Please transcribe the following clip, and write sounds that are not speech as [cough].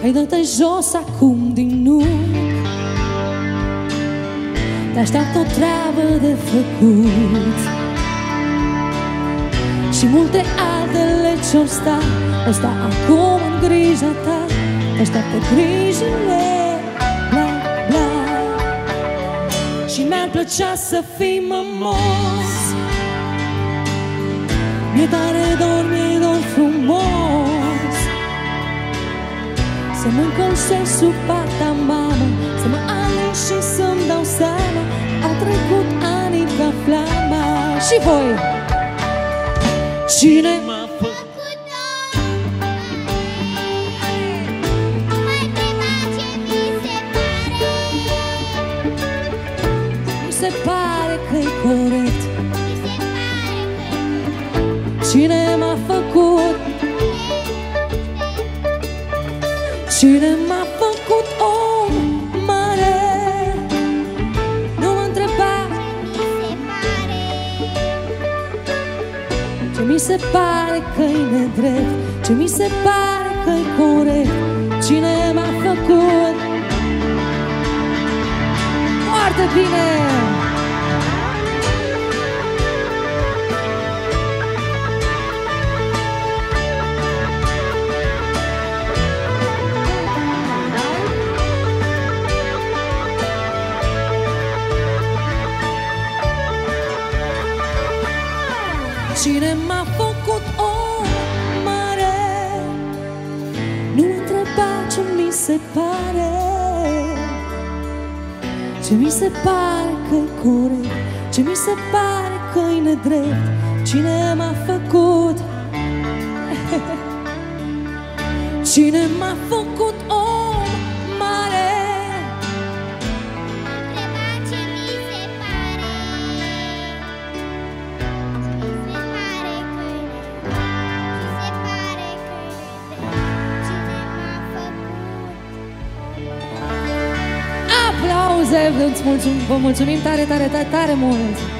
Hai dă-te jos acum din nu Te așteaptă o treabă de făcut. Și multe altele ce-o sta O sta acum în grija ta. Te așteaptă grijile. Bla, bla Și mi-ar plăcea să fii mămos Mi-e tare sub pata mamă Să mă aleg și să-mi dau seama Au trecut ani ca flama. Și voi? Cine M-a făcut mi se pare că-i corect. Cine m-a făcut Cine m-a făcut om mare. Nu mă întreba. Ce mi se pare că-i nedrept Ce mi se pare că-i corect Cine m-a făcut? Foarte bine! Cine m-a făcut om mare. Nu mă întreba ce mi se pare Ce mi se pare că-i corect Ce mi se pare că-i nedrept Cine m-a făcut? [laughs] Cine m-a făcut om Aplauze! Îți mulțum, vă mulțumim tare, tare, tare, tare mult!